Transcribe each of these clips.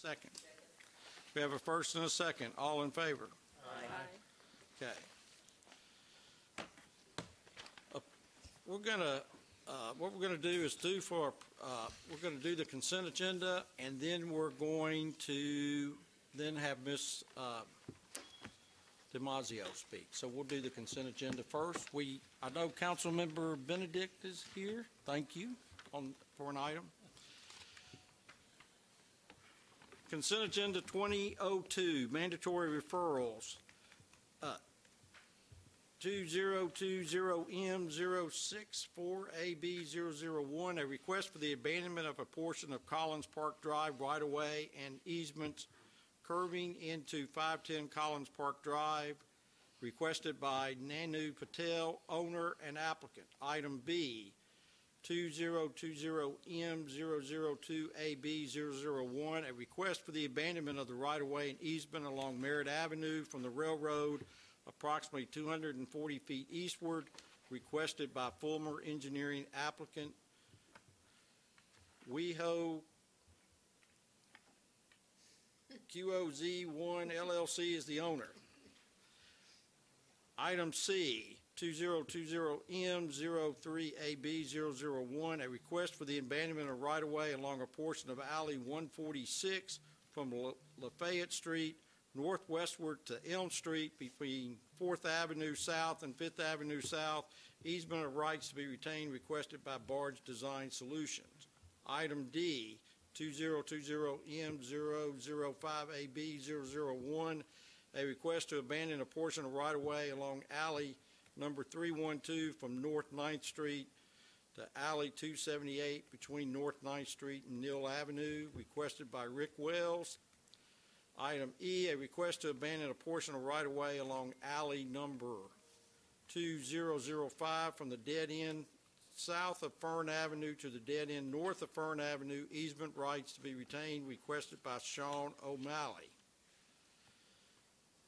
Second. We have a first and a second. All in favor? Aye. Okay. Uh, We're gonna, uh, what we're gonna do is do for, uh, we're gonna do the consent agenda, and then we're going to then have Ms. uh, DiMassimo speak. So we'll do the consent agenda first. We, I know Councilmember Benedict is here. Thank you on, for an item. Consent agenda 2002, mandatory referrals. Uh, 2020M064AB001, a request for the abandonment of a portion of Collins Park Drive right-of-way and easements curving into 510 Collins Park Drive, requested by Nanu Patel, owner and applicant. Item B, 2020M002AB001, a request for the abandonment of the right-of-way and easement along Merritt Avenue from the railroad approximately 240 feet eastward, requested by Fulmer Engineering applicant. WeHo QOZ1 LLC is the owner. Item C, 2020M03AB001, a request for the abandonment of right-of-way along a portion of Alley 146 from La- Lafayette Street northwestward to Elm Street between Fourth Avenue South and Fifth Avenue South. Easement of rights to be retained requested by Barge Design Solutions. Item D, 2020M005AB001, a request to abandon a portion of right-of-way along alley number 312 from North 9th Street to alley 278 between North 9th Street and Neal Avenue, requested by Rick Wells. Item E, a request to abandon a portion of right-of-way along alley number 2005 from the dead end south of Fern Avenue to the dead end north of Fern Avenue, easement rights to be retained, requested by Sean O'Malley.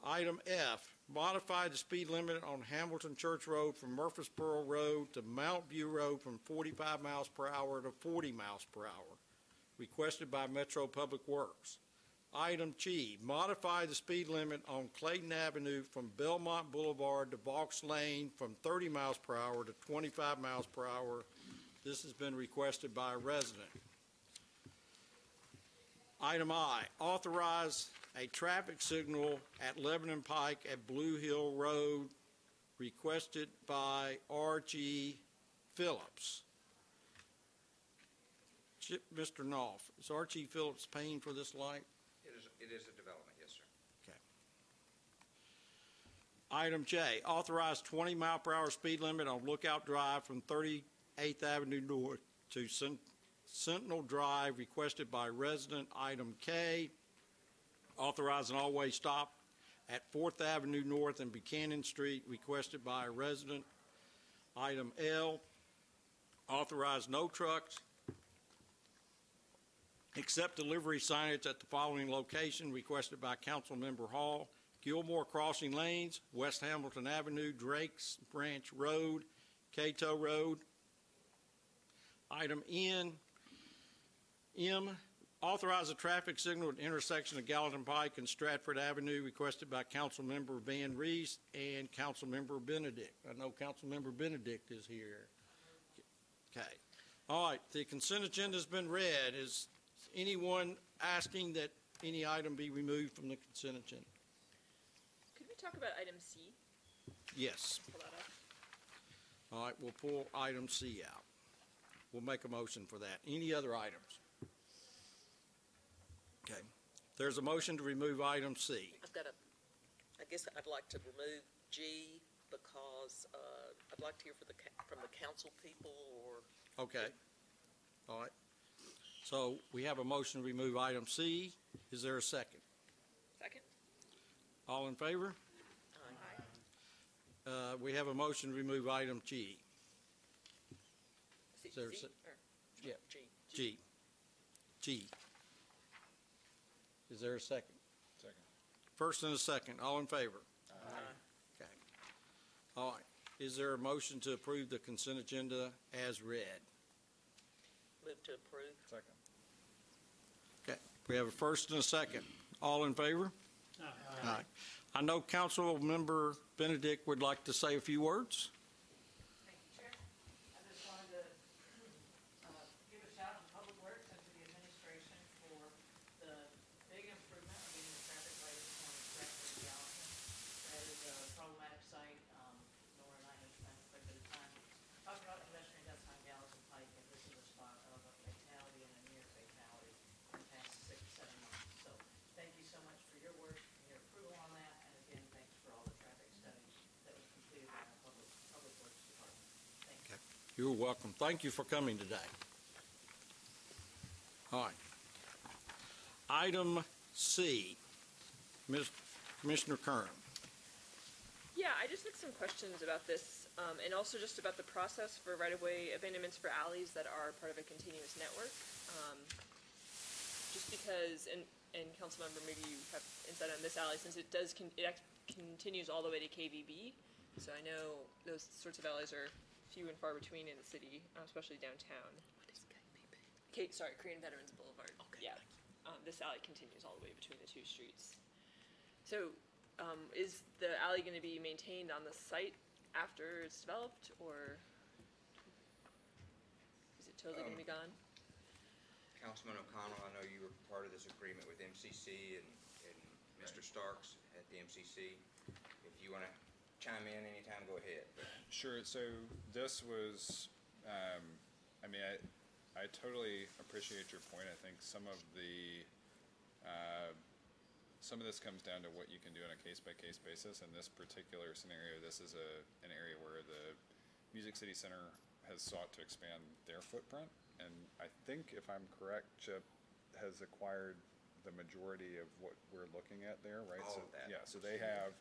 Item F, modify the speed limit on Hamilton Church Road from Murfreesboro Road to Mount View Road from 45 miles per hour to 40 miles per hour, requested by Metro Public Works. Item G, modify the speed limit on Clayton Avenue from Belmont Boulevard to Vaulx Lane from 30 miles per hour to 25 miles per hour. This has been requested by a resident. Item I, authorize a traffic signal at Lebanon Pike at Blue Hill Road, requested by R.G. Phillips. Mr. Knopf, is R.G. Phillips paying for this light? It is, it is a development, yes, sir. Okay. Item J, authorize 20 mile per hour speed limit on Lookout Drive from 38th Avenue North to Sentinel Drive, requested by resident. Item K, authorize an all-way stop at 4th Avenue North and Buchanan Street, requested by a resident. Item L, authorize no trucks except delivery signage at the following location, requested by Councilmember Hall. Gilmore Crossing Lanes, West Hamilton Avenue, Drake's Branch Road, Cato Road. Item N, M, authorize a traffic signal at the intersection of Gallatin Pike and Stratford Avenue, requested by Councilmember VanReece and Councilmember Benedict. I know Councilmember Benedict is here. Okay. All right, the consent agenda's been read. Is anyone asking that any item be removed from the consent agenda? Could we talk about item C? Yes. Pull that up. All right, we'll pull item C out. We'll make a motion for that. Any other items? Okay. There's a motion to remove item C. I've got a, I guess I'd like to remove G because uh, I'd like to hear from the, from the council people or, Okay. All right. So we have a motion to remove item C. Is there a second? Second? All in favor? uh, Uh, we have a motion to remove item G. is it There's Z a- or Yeah. G? G. G. Is there a second? Second. First and a second. All in favor? Aye. Okay. All right. Is there a motion to approve the consent agenda as read? Move to approve. Second. Okay. We have a first and a second. All in favor? Aye. I know Council Member Benedict would like to say a few words. Thank you, Chair. I just wanted to uh, give a shout out to Public Works and to the administration for the big improvement of getting the traffic light at the corner of Stratford and Gallatin. That is a problematic site. Um, Nora and I have spent quite a bit of time talking about pedestrian deaths on Gallatin Pike, and this is a spot of a fatality and a near fatality in the past six, seven months. So thank you so much for your work and your approval on that, and again, thanks for all the traffic study that was completed by the Public, Public Works Department. Thank you. You're welcome. Thank you for coming today. All right. Item C, Ms. Commissioner Kern. Yeah, I just had some questions about this, um, and also just about the process for right-of-way abandonments for alleys that are part of a continuous network. Um, just because, and, and Councilmember, maybe you have insight on this alley, since it does, con- it continues all the way to KVB. So I know those sorts of alleys are few and far between in the city, uh, especially downtown. What is KBB? Kate, sorry, Korean Veterans Boulevard. Okay, Yeah. Um, this alley continues all the way between the two streets. So, um, is the alley gonna be maintained on the site after it's developed, or is it totally gonna be gone? Councilman O'Connell, I know you were part of this agreement with MCC and, and Mr. Starks at the MCC. If you want to chime in anytime, go ahead. Sure. So this was, um, I mean, I, I totally appreciate your point. I think some of the, uh, some of this comes down to what you can do on a case-by-case basis. In this particular scenario, this is a, an area where the Music City Center has sought to expand their footprint. And I think if I'm correct, Chip has acquired the majority of what we're looking at there, right? All So- of that. Yeah, so they have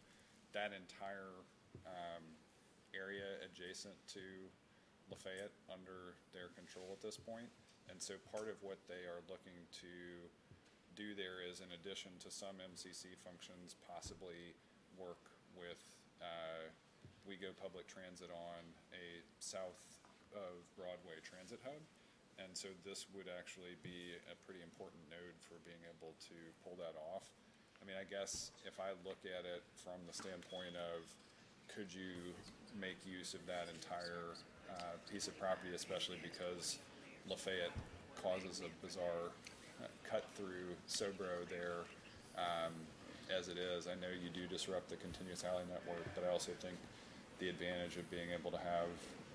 that entire, um, area adjacent to Lafayette under their control at this point. And so part of what they are looking to do there is, in addition to some MCC functions, possibly work with, uh, WeGo Public Transit on a south of Broadway transit hub. And so this would actually be a pretty important node for being able to pull that off. I mean, I guess if I look at it from the standpoint of, could you make use of that entire uh, piece of property, especially because Lafayette causes a bizarre uh, cut through Sobro there um, as it is. I know you do disrupt the continuous alley network, but I also think the advantage of being able to have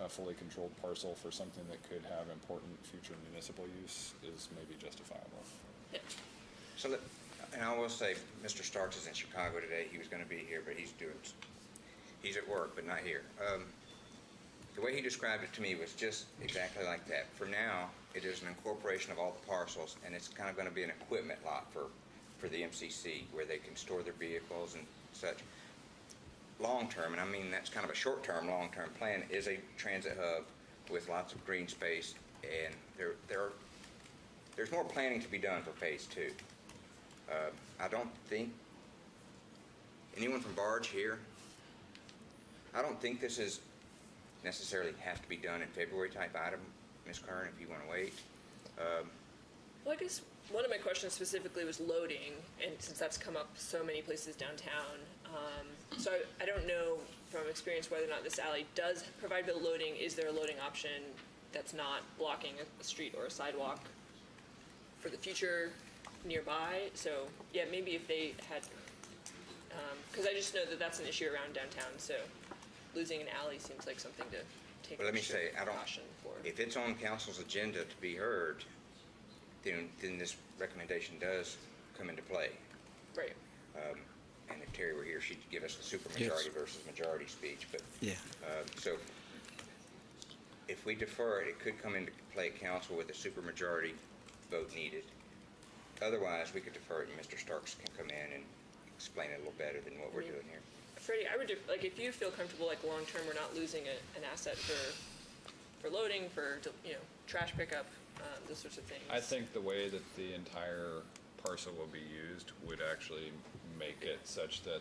a fully controlled parcel for something that could have important future municipal use is maybe justifiable. Yeah. So, let- and I will say, Mr. Starks is in Chicago today. He was going to be here, but he's doing, he's at work, but not here. Um, The way he described it to me was just exactly like that. For now, it is an incorporation of all the parcels, and it's kind of going to be an equipment lot for, for the MCC, where they can store their vehicles and such. Long-term, and I mean, that's kind of a short-term, long-term plan, is a transit hub with lots of green space, and there, there there's more planning to be done for phase two. Uh, I don't think, anyone from Barge here? I don't think this is necessarily have to be done in February type item, Ms. Kern, if you want to wait. Um, Well, I guess one of my questions specifically was loading, and since that's come up so many places downtown, um, so I, I don't know from experience whether or not this alley does provide the loading. Is there a loading option that's not blocking a street or a sidewalk for the future nearby? So yeah, maybe if they had, because I just know that that's an issue around downtown. So losing an alley seems like something to take. But let me say, I don't, for. if it's on council's agenda to be heard, then, then this recommendation does come into play. right. Um, And if Terry were here, she'd give us the supermajority versus majority speech, but Yeah. Um, So if we defer it, it could come into play at council with a supermajority vote needed. Otherwise, we could defer it and Mr. Starks can come in and explain it a little better than what we're doing here. Freddie, I would do, like if you feel comfortable like long term we're not losing a, an asset for for loading for you know trash pickup um, those sorts of things. I think the way that the entire parcel will be used would actually make it such that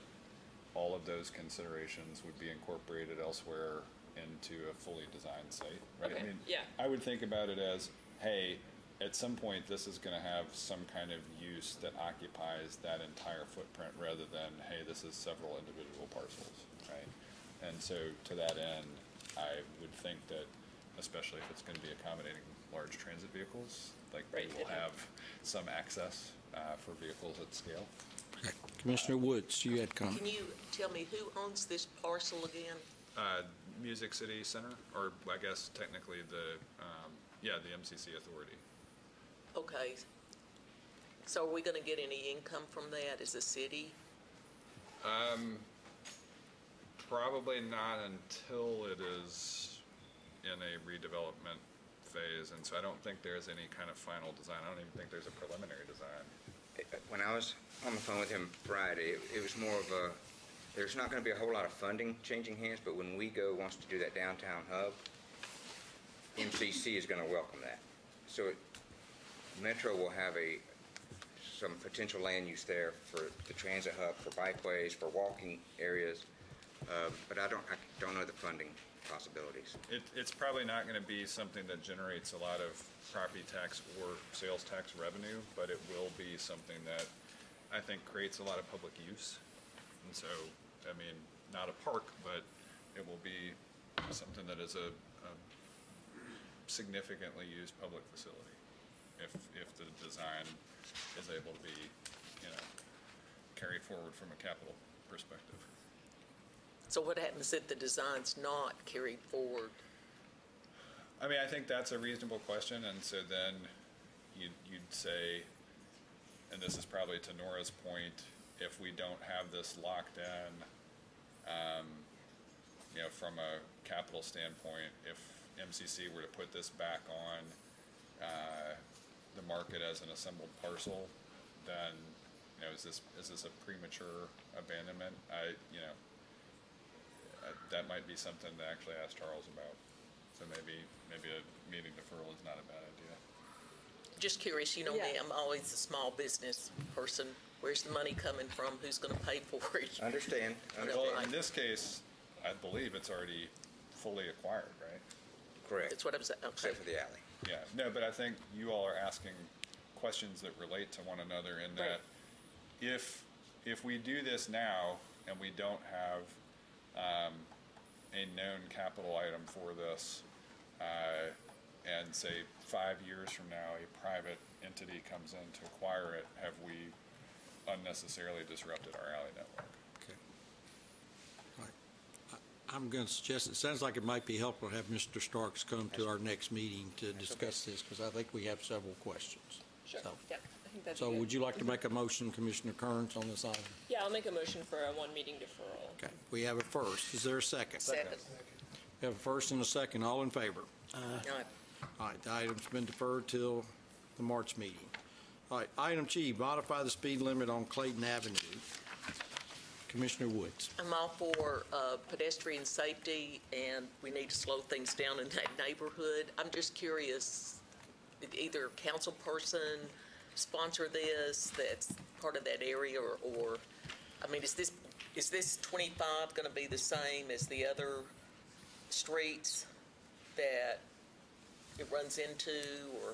all of those considerations would be incorporated elsewhere into a fully designed site, right? Okay, I mean, yeah. I would think about it as, hey, at some point, this is gonna have some kind of use use that occupies that entire footprint rather than, hey, this is several individual parcels, right? And so to that end, I would think that, especially if it's going to be accommodating large transit vehicles, like we Right, will yeah. have some access uh, for vehicles at scale. Commissioner Woods, you had comment. Can you tell me who owns this parcel again? Uh, Music City Center, or I guess technically the, um, yeah, the MCC Authority. Okay. So are we gonna get any income from that as a city? Um, probably not until it is in a redevelopment phase, and so I don't think there's any kind of final design. I don't even think there's a preliminary design. When I was on the phone with him Friday, it, it was more of a, there's not gonna be a whole lot of funding changing hands, but when WeGo wants to do that downtown hub, MCC is gonna welcome that. So it, Metro will have a, some potential land use there for the transit hub, for bikeways, for walking areas. Um, but I don't, I don't know the funding possibilities. It, it's probably not going to be something that generates a lot of property tax or sales tax revenue, but it will be something that I think creates a lot of public use. And so, I mean, not a park, but it will be something that is a, a significantly used public facility if, if the design is able to be, you know, carried forward from a capital perspective. So what happens if the design's not carried forward? I mean, I think that's a reasonable question, and so then you'd, you'd say, and this is probably to Nora's point, if we don't have this locked in, um, you know, from a capital standpoint, if MCC were to put this back on, uh, the market as an assembled parcel, then, you know, is this, is this a premature abandonment? I, you know, uh, that might be something to actually ask Charles about. So maybe, maybe a meeting deferral is not a bad idea. Just curious, you know me, Yeah. I'm always a small business person. Where's the money coming from? Who's gonna pay for it? Understand, Well, Well, understand, in this case, I believe it's already fully acquired, right? correct, That's what I'm saying, okay. except for the alley. Yeah, no, but I think you all are asking questions that relate to one another in that if, if we do this now and we don't have, um, a known capital item for this, uh, and say five years from now, a private entity comes in to acquire it, have we unnecessarily disrupted our alley network? Okay. All right. I- I'm going to suggest, it sounds like it might be helpful to have Mr. Starks come to our next meeting to discuss this, because I think we have several questions. Sure. So- Yeah, I think that's So good. would you like to make a motion, Commissioner Kearns, on this item? Yeah, I'll make a motion for a one meeting deferral. Okay, we have a first. Is there a second? Second. We have a first and a second. All in favor? All right. All right, the item's been deferred till the March meeting. All right, item G, modify the speed limit on Clayton Avenue. Commissioner Woods. I'm all for uh, pedestrian safety, and we need to slow things down in that neighborhood. I'm just curious, either council person sponsor this, that's part of that area, or, or, I mean, is this, is this 25 going to be the same as the other streets that it runs into, or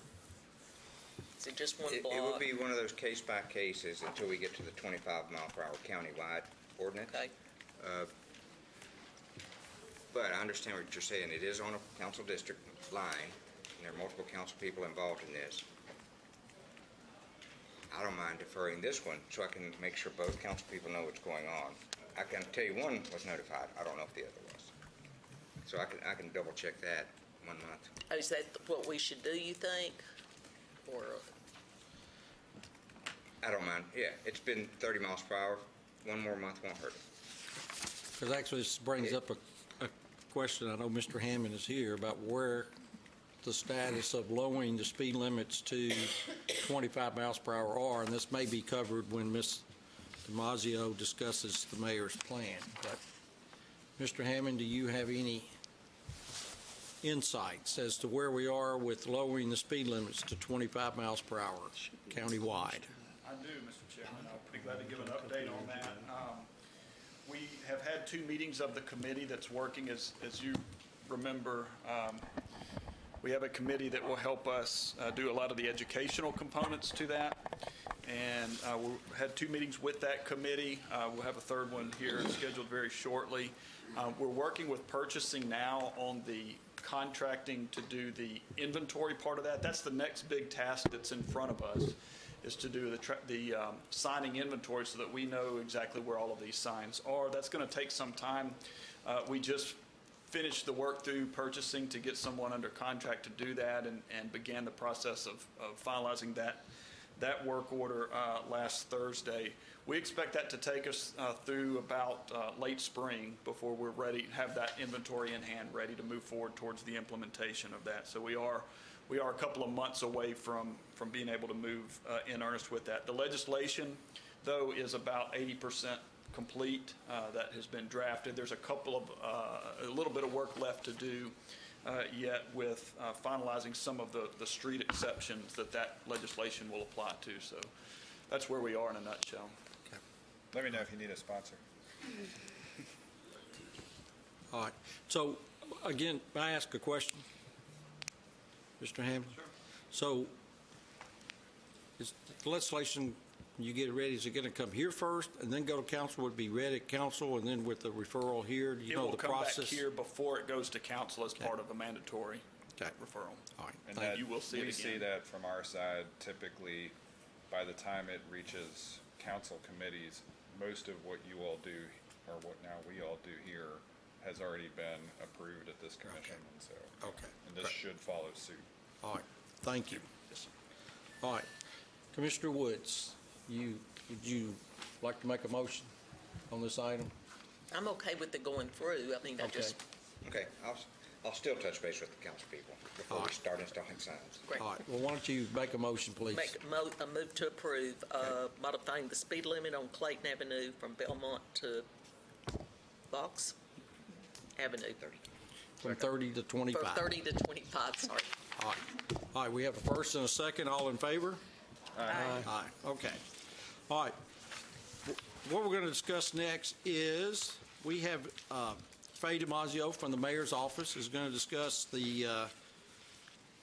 is it just one It, block? it would be one of those case by cases until we get to the twenty-five mile per hour countywide ordinance. Okay, uh, But I understand what you're saying. It is on a council district line, and there are multiple council people involved in this. I don't mind deferring this one so I can make sure both council people know what's going on. I can tell you one was notified. I don't know if the other was. So I can, I can double check that one month. Oh, is that what we should do, you think? Or, uh, I don't mind. Yeah, it's been thirty miles per hour. One more month won't hurt. Because actually, this brings up a, a question, I know Mr. Hammond is here, about where the status of lowering the speed limits to 25 miles per hour are, and this may be covered when Ms. DiMassimo discusses the mayor's plan. But, Mr. Hammond, do you have any insights as to where we are with lowering the speed limits to 25 miles per hour countywide? I do, Mr. Chairman. I'll glad to give an update on that. Um, We have had two meetings of the committee that's working, as, as you remember. um, We have a committee that will help us uh, do a lot of the educational components to that. and uh, we had two meetings with that committee. Uh, We'll have a third one here scheduled very shortly. Uh, We're working with purchasing now on the contracting to do the inventory part of that. That's the next big task that's in front of us, is to do the, the um, signing inventory so that we know exactly where all of these signs are. That's going to take some time. Uh, We just finished the work through purchasing to get someone under contract to do that and, and began the process of, of finalizing that, that work order uh, last Thursday. We expect that to take us uh, through about uh, late spring before we're ready, have that inventory in hand, ready to move forward towards the implementation of that. So we are, we are a couple of months away from, from being able to move uh, in earnest with that. The legislation, though, is about 80% complete uh, that has been drafted. There's a couple of, uh, a little bit of work left to do uh, yet with uh, finalizing some of the, the street exceptions that that legislation will apply to. So that's where we are in a nutshell. Let me know if you need a sponsor. All right. So, again, may I ask a question? Mr. Hammond? Sure. So, is the legislation, you get it ready, is it going to come here first and then go to council? Would it be read at council and then with the referral here? Do you It know will the come back process? here before it goes to council as part of a mandatory Okay. referral. All right. And that, you will see it we see that from our side, typically, by the time it reaches council committees, most of what you all do, or what now we all do here, has already been approved at this commission, Okay. and so. Okay. And this Great. should follow suit. All right. Thank you. All right. Commissioner Woods, you, would you like to make a motion on this item? I'm okay with it going through. I mean, I Okay. just, Okay, I'll, s- I'll still touch base with the council people before All we right. start installing signs. great. All right. Well, why don't you make a motion, please? Make a mo, a move to approve, uh, modifying the speed limit on Clayton Avenue from Belmont to Fox Avenue. 30. From 30 to 25. From 25. 30 to 25, sorry. All right. All right, we have a first and a second. All in favor? Aye. Aye, okay. All right. What we're going to discuss next is, we have uh, Faye DiMassimo from the mayor's office is going to discuss the, uh,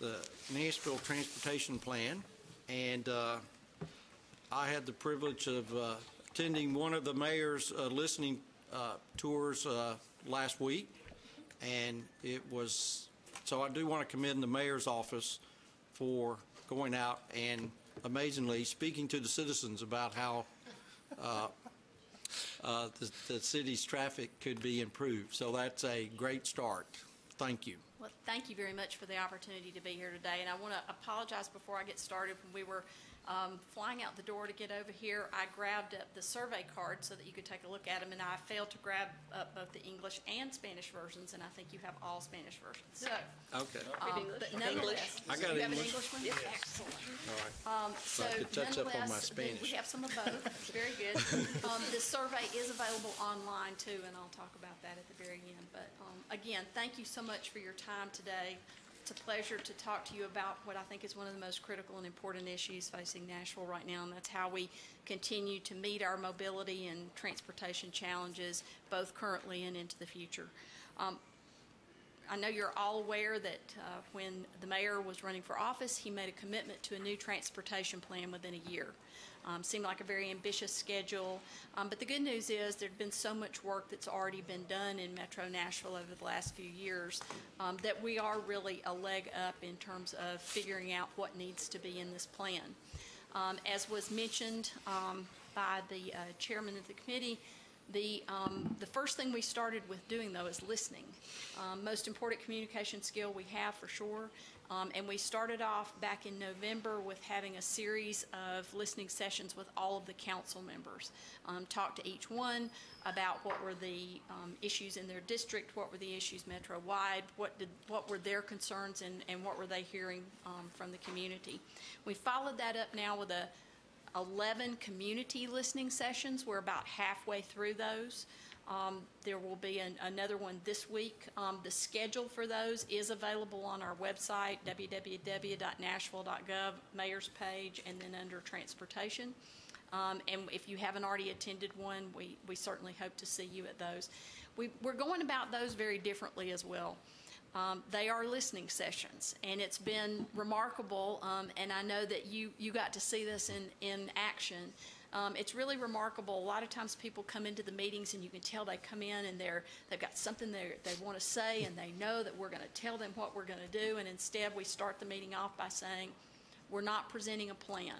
the Nashville Transportation Plan. And uh, I had the privilege of uh, attending one of the mayor's uh, listening uh, tours uh, last week. And it was, so I do want to commend the mayor's office for going out and amazingly speaking to the citizens about how uh, uh, the, the city's traffic could be improved. So that's a great start. Thank you. Well, thank you very much for the opportunity to be here today, and I want to apologize before I get started. When we were um, flying out the door to get over here, I grabbed up the survey card so that you could take a look at them, and I failed to grab up both the English and Spanish versions, and I think you have all Spanish versions. So, Okay. um, but nonetheless. I got You have an English. English one? Excellent. All right. Um, So I could touch up on my nonetheless, we- Spanish. we have some of both. Very good. Um, The survey is available online too, and I'll talk about that at the very end. But um, again, thank you so much for your time today. It's a pleasure to talk to you about what I think is one of the most critical and important issues facing Nashville right now, and that's how we continue to meet our mobility and transportation challenges, both currently and into the future. Um, I know you're all aware that uh, when the mayor was running for office, he made a commitment to a new transportation plan within a year. Um, Seemed like a very ambitious schedule, um, but the good news is there'd been so much work that's already been done in Metro Nashville over the last few years um, that we are really a leg up in terms of figuring out what needs to be in this plan. Um, As was mentioned um, by the uh, chairman of the committee, the, um, the first thing we started with doing, though, is listening. Um, Most important communication skill we have, for sure. Um, And we started off back in November with having a series of listening sessions with all of the council members. Um, Talked to each one about what were the um, issues in their district, what were the issues metro-wide, what did, what were their concerns, and, and what were they hearing um, from the community. We followed that up now with a 11 community listening sessions. We're about halfway through those. Um, There will be an- another one this week. Um, The schedule for those is available on our website, www.nashville.gov, mayor's page, and then under transportation. Um, And if you haven't already attended one, we we certainly hope to see you at those. We- We're going about those very differently as well. um, they are listening sessions, and it's been remarkable. Um, and I know that you you got to see this in in action. Um, it's really remarkable. A lot of times people come into the meetings and you can tell they come in and they're they've got something they they want to say and they know that we're going to tell them what we're going to do, and instead we start the meeting off by saying, "We're not presenting a plan."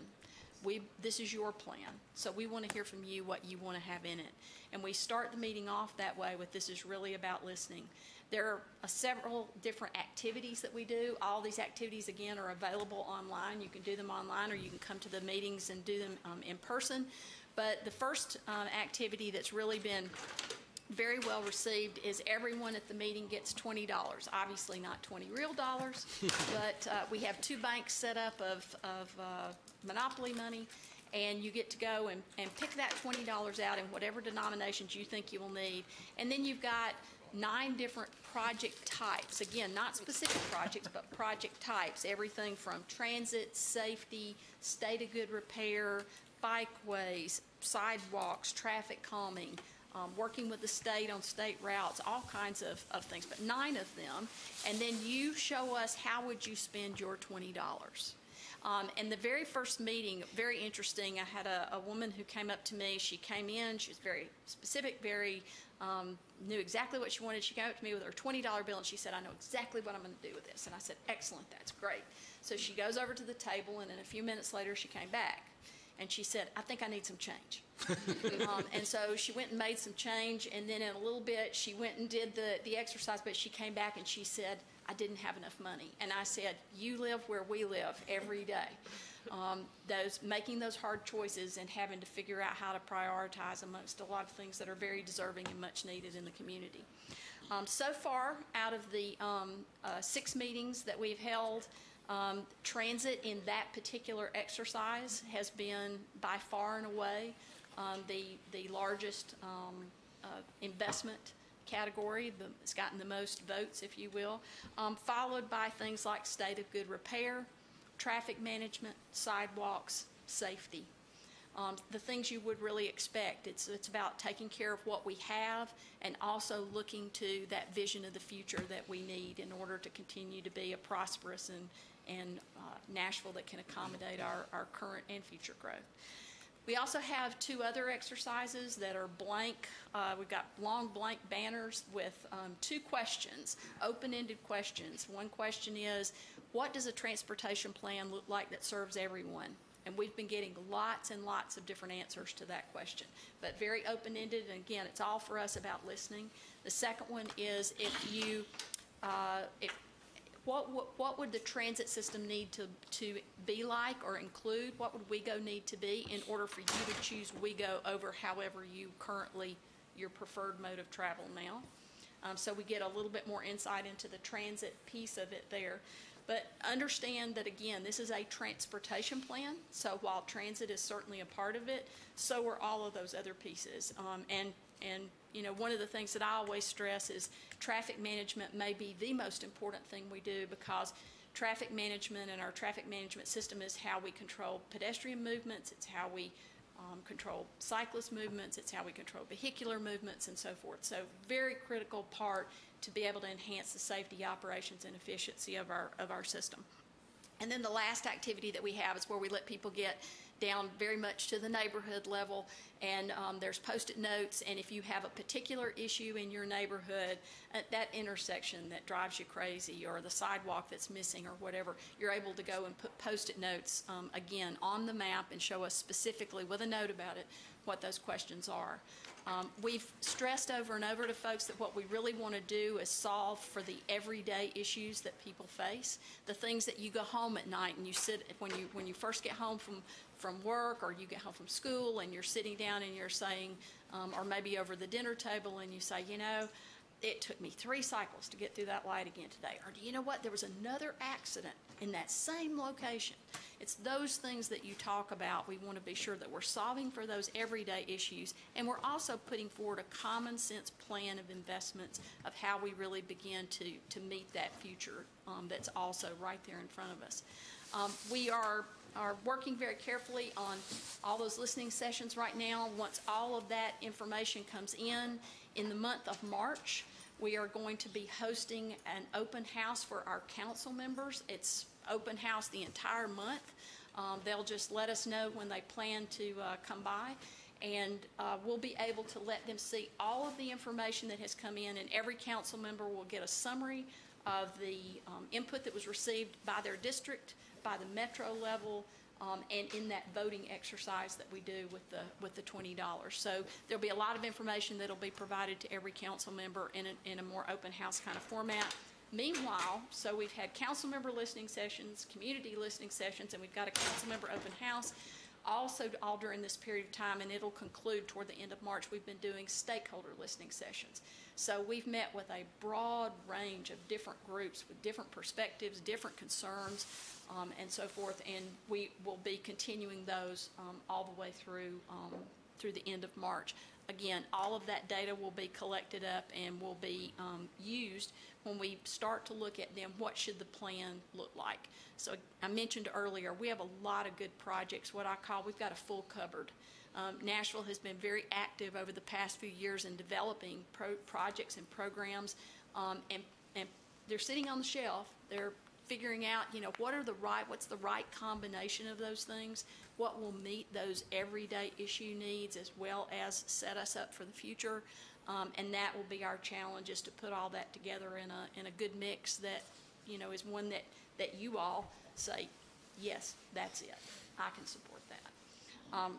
we, this is your plan. So we want to hear from you what you want to have in it. And we start the meeting off that way with this is really about listening. There are uh, several different activities that we do. All these activities, again, are available online. You can do them online or you can come to the meetings and do them um, in person. But the first um, activity that's really been very well received is everyone at the meeting gets $20. Obviously not 20 real dollars, but uh, we have two banks set up of, of uh, Monopoly money, and you get to go and, and pick that $20 out in whatever denominations you think you will need. And then you've got nine different project types. Again, not specific projects, but project types. Everything from transit, safety, state of good repair, bikeways, sidewalks, traffic calming, um, working with the state on state routes, all kinds of, of things, but nine of them. And then you show us how would you spend your $20. Um, and the very first meeting, very interesting, I had a, a woman who came up to me. She came in, she was very specific, very, um, knew exactly what she wanted. She came up to me with her $20 bill and she said, I know exactly what I'm going to do with this. And I said, excellent, that's great. So she goes over to the table and then a few minutes later she came back and she said, I think I need some change. um, and so she went and made some change, and then in a little bit, she went and did the, the exercise, but she came back and she said, I didn't have enough money. And I said, You live where we live every day. Um, those making those hard choices and having to figure out how to prioritize amongst a lot of things that are very deserving and much needed in the community. Um, so far, out of the um, uh, six meetings that we've held, um, transit in that particular exercise has been by far and away um, the, the largest um, uh, investment category. The, it's gotten the most votes, if you will, um, followed by things like state of good repair, traffic management, sidewalks, safety. Um, the things you would really expect. It's, it's about taking care of what we have and also looking to that vision of the future that we need in order to continue to be a prosperous and, and uh, Nashville that can accommodate our, our current and future growth. We also have two other exercises that are blank. Uh, we've got long blank banners with um, two questions, open-ended questions. One question is, what does a transportation plan look like that serves everyone? And we've been getting lots and lots of different answers to that question, but very open-ended. And again, it's all for us about listening. The second one is if you, uh, if what, what, what would the transit system need to, to be like or include? What would WeGo need to be in order for you to choose WeGo over however you currently, your preferred mode of travel now? Um, so we get a little bit more insight into the transit piece of it there. But understand that again, this is a transportation plan. So while transit is certainly a part of it, so are all of those other pieces. Um, and and you know, one of the things that I always stress is traffic management may be the most important thing we do because traffic management and our traffic management system is how we control pedestrian movements, it's how we um, control cyclist movements, it's how we control vehicular movements and so forth. So very critical part to be able to enhance the safety, operations, and efficiency of our, of our system. And then the last activity that we have is where we let people get down very much to the neighborhood level. And um, there's post-it notes, and if you have a particular issue in your neighborhood, at that intersection that drives you crazy, or the sidewalk that's missing, or whatever, you're able to go and put post-it notes um, again on the map and show us specifically with a note about it what those questions are. Um, we've stressed over and over to folks that what we really want to do is solve for the everyday issues that people face, the things that you go home at night and you sit when you when you first get home from from work or you get home from school and you're sitting down and you're saying, um, or maybe over the dinner table and you say, you know, it took me three cycles to get through that light again today. Or do you know what? There was another accident in that same location. It's those things that you talk about. We want to be sure that we're solving for those everyday issues. And we're also putting forward a common sense plan of investments of how we really begin to, to meet that future um, that's also right there in front of us. Um, we are are working very carefully on all those listening sessions right now. Once all of that information comes in, in the month of March, We are going to be hosting an open house for our council members. It's open house the entire month. Um, They'll just let us know when they plan to uh, come by, and uh, we'll be able to let them see all of the information that has come in, and every council member will get a summary of the um, input that was received by their district, by the metro level, um, and in that voting exercise that we do with the, with the twenty dollars. So there'll be a lot of information that'll be provided to every council member in a, in a more open house kind of format. Meanwhile, so we've had council member listening sessions, community listening sessions, and we've got a council member open house. Also, all during this period of time, and it'll conclude toward the end of March, we've been doing stakeholder listening sessions. So we've met with a broad range of different groups with different perspectives, different concerns, um, and so forth. And we will be continuing those um, all the way through um, through the end of March. Again, all of that data will be collected up and will be um, used when we start to look at them, what should the plan look like? So I mentioned earlier, we have a lot of good projects, what I call, we've got a full cupboard. Um, Nashville has been very active over the past few years in developing pro- projects and programs, um, and, and they're sitting on the shelf. They're figuring out, you know, what are the right, what's the right combination of those things? What will meet those everyday issue needs as well as set us up for the future? Um, and that will be our challenge is to put all that together in a, in a good mix that, you know, is one that, that you all say, yes, that's it. I can support that. Um,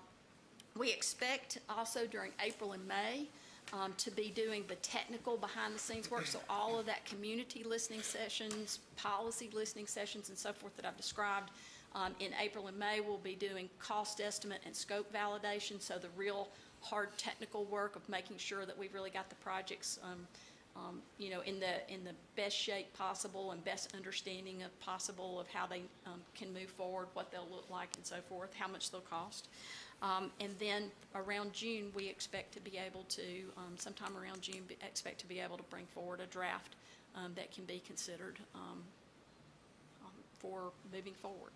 we expect also during April and May um, to be doing the technical behind-the-scenes work, so all of that community listening sessions, policy listening sessions, and so forth that I've described. Um, In April and May, we'll be doing cost estimate and scope validation, so the real hard technical work of making sure that we've really got the projects, um, um, you know, in the, in the best shape possible and best understanding of possible of how they um, can move forward, what they'll look like and so forth, how much they'll cost. Um, And then around June, we expect to be able to, um, sometime around June, expect to be able to bring forward a draft um, that can be considered um, um, for moving forward.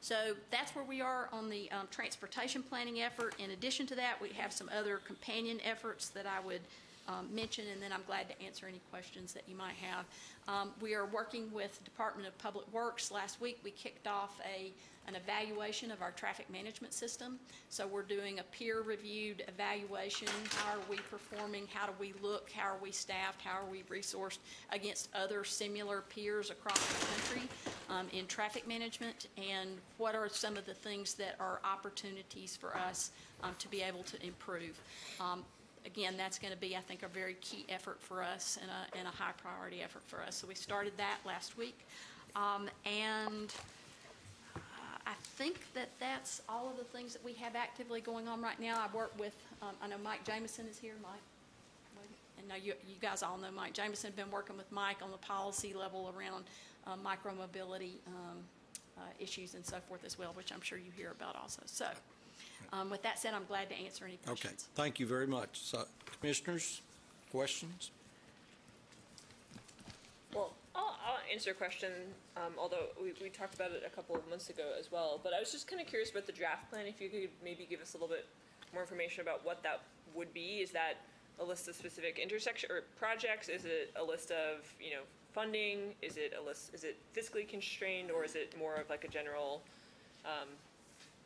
So that's where we are on the um, transportation planning effort. In addition to that, we have some other companion efforts that I would um, mention, and then I'm glad to answer any questions that you might have. Um, We are working with Department of Public Works. Last week, we kicked off a, an evaluation of our traffic management system. So we're doing a peer-reviewed evaluation. How are we performing? How do we look? How are we staffed? How are we resourced against other similar peers across the country um, in traffic management? And what are some of the things that are opportunities for us um, to be able to improve? Um, again, that's going to be, I think, a very key effort for us and a, and a high priority effort for us. So we started that last week. Um, and uh, I think that that's all of the things that we have actively going on right now. I work with, um, I know Mike Jameson is here. Mike? And now you, you guys all know Mike Jameson, been working with Mike on the policy level around uh, micromobility um, uh, issues and so forth as well, which I'm sure you hear about also. So um, with that said, I'm glad to answer any questions. Okay, questions. thank you very much. So, Commissioners, questions? Well, I'll, I'll answer a question, um, although we, we talked about it a couple of months ago as well. But I was just kind of curious about the draft plan. If you could maybe give us a little bit more information about what that would be. Is that a list of specific intersection or projects? Is it a list of you know funding? Is it a list? Is it fiscally constrained, or is it more of like a general um,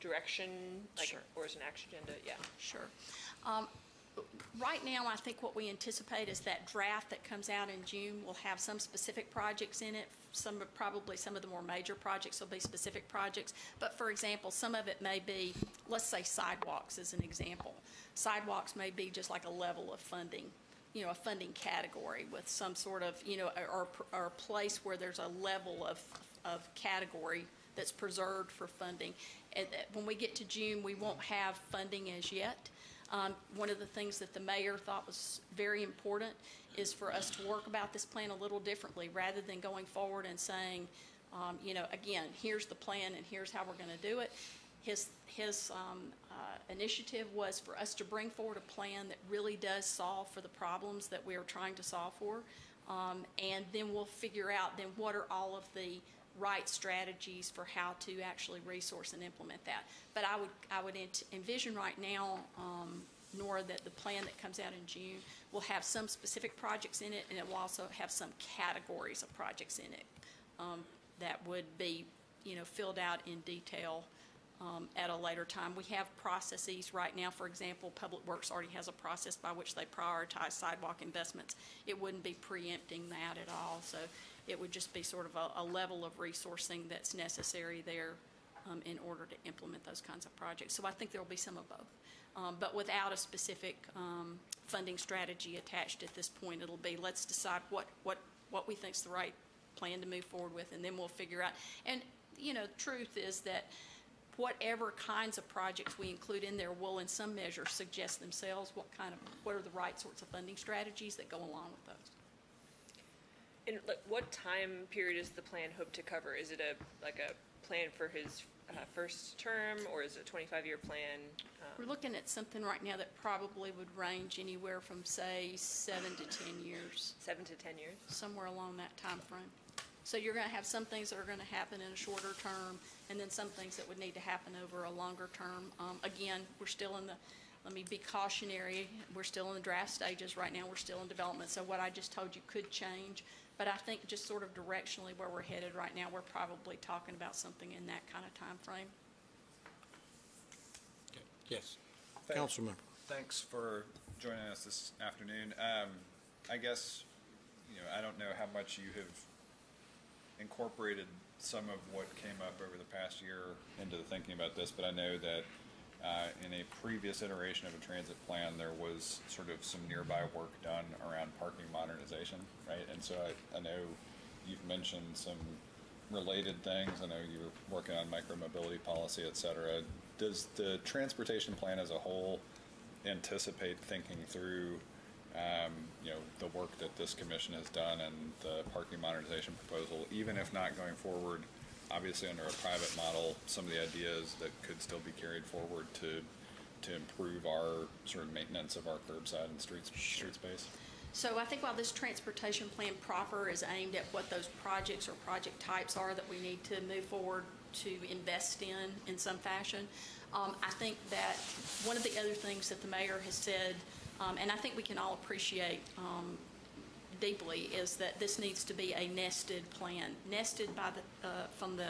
direction, like, Sure. or is it an action agenda? Yeah. Sure. Um, Right now, I think what we anticipate is that draft that comes out in June will have some specific projects in it. Some, probably some of the more major projects will be specific projects. But for example, some of it may be, let's say sidewalks as an example. Sidewalks may be just like a level of funding, you know, a funding category with some sort of, you know, or, or a place where there's a level of, of category that's preserved for funding. And when we get to June, we won't have funding as yet. Um, One of the things that the mayor thought was very important is for us to work about this plan a little differently, rather than going forward and saying, um, you know, again, here's the plan and here's how we're going to do it. His, his um, uh, initiative was for us to bring forward a plan that really does solve for the problems that we are trying to solve for. Um, And then we'll figure out then what are all of the right strategies for how to actually resource and implement that. But I would, I would envision right now, um, Nora, that the plan that comes out in June will have some specific projects in it, and it will also have some categories of projects in it um, that would be, you know, filled out in detail um, at a later time. We have processes right now, for example, Public Works already has a process by which they prioritize sidewalk investments. It wouldn't be preempting that at all, so it would just be sort of a, a level of resourcing that's necessary there um, in order to implement those kinds of projects. So I think there will be some of both. Um, But without a specific um, funding strategy attached at this point, it'll be, let's decide what, what, what we think's the right plan to move forward with, and then we'll figure out. And, you know, the truth is that whatever kinds of projects we include in there will in some measure suggest themselves what kind of, what are the right sorts of funding strategies that go along with those. And like, what time period does the plan hope to cover? Is it a, like a plan for his uh, first term, or is it a 25-year plan? We're Um, looking at something right now that probably would range anywhere from, say, seven to 10 years, Seven to 10 years? somewhere along that time frame. So you're going to have some things that are going to happen in a shorter term, and then some things that would need to happen over a longer term. Um, Again, we're still in the, let me be cautionary, we're still in the draft stages right now, we're still in development, so what I just told you could change. But I think just sort of directionally where we're headed right now, we're probably talking about something in that kind of time frame. Okay. Yes. Thank- Councilman. Thanks for joining us this afternoon. Um, I guess, you know, I don't know how much you have incorporated some of what came up over the past year into the thinking about this, but I know that uh, in a previous iteration of a transit plan, there was sort of some nearby work done around parking modernization, right? And so I, I know you've mentioned some related things. I know you were working on micromobility policy, et cetera. Does the transportation plan as a whole anticipate thinking through, um, you know, the work that this commission has done and the parking modernization proposal, even if not going forward, obviously under a private model, some of the ideas that could still be carried forward to, to improve our sort of maintenance of our curbside and streets, street space? So I think while this transportation plan proper is aimed at what those projects or project types are that we need to move forward to invest in, in some fashion, um, I think that one of the other things that the mayor has said, um, and I think we can all appreciate um, deeply, is that this needs to be a nested plan. Nested by the, uh, from the